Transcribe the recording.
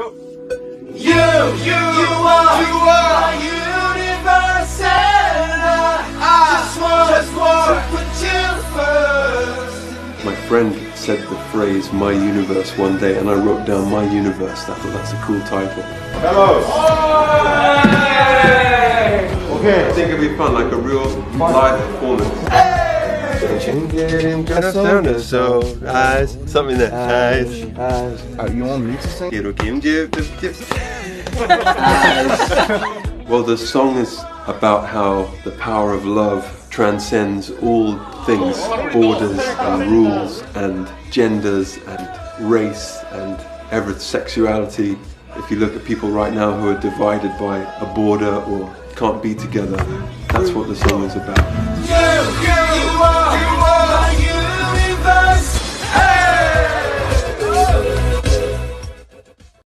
You, you, you are, you are my universe, and I, just want, just want to put you first. My friend said the phrase "my universe" one day, and I wrote down "my universe." I thought that's a cool title. Okay. I think it'd be fun, like a real live performance. So eyes, something that eyes. Are you on to sing? Well, the song is about how the power of love transcends all things, borders and rules and genders and race and ever sexuality. If you look at people right now who are divided by a border or can't be together, that's what the song is about.